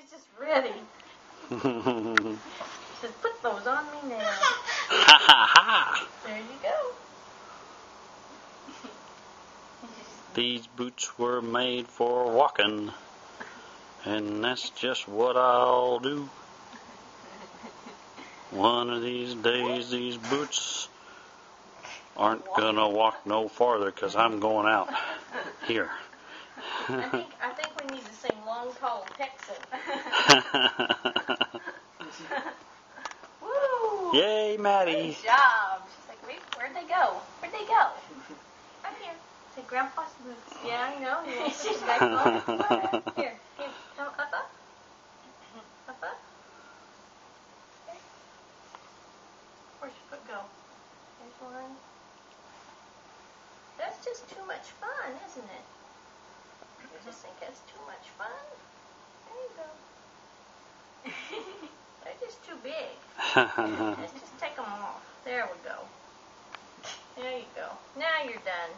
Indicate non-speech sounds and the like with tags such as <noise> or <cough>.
She's just ready. <laughs> She says, put those on me now. ha ha ha! There you go. <laughs> These boots were made for walking, and that's just what I'll do. One of these days, these boots aren't gonna walk no farther 'cause I'm going out. Here. I think I think we need to sing Long Tall Texan. <laughs> Woo! Yay, Maddie! Good job. She's like, wait, where'd they go? Where'd they go? Up here. Say, Grandpa's boots. Yeah, I know. You want to put them back on? Here, here. Come up, up. Up, up. Okay. Where's your foot go? There's one. That's just too much fun, isn't it? You just think it's too much fun? There you go. They're just too big. Let's <laughs> just take them off. There we go. There you go. Now you're done.